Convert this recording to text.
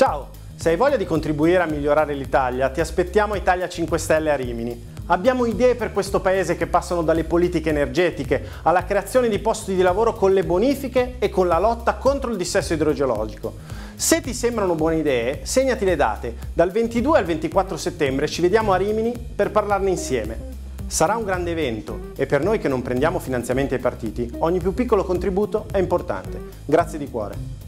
Ciao! Se hai voglia di contribuire a migliorare l'Italia, ti aspettiamo a Italia 5 Stelle a Rimini. Abbiamo idee per questo paese che passano dalle politiche energetiche alla creazione di posti di lavoro con le bonifiche e con la lotta contro il dissesto idrogeologico. Se ti sembrano buone idee, segnati le date. Dal 22 al 24 settembre ci vediamo a Rimini per parlarne insieme. Sarà un grande evento e per noi che non prendiamo finanziamenti ai partiti, ogni più piccolo contributo è importante. Grazie di cuore.